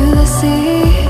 to the sea.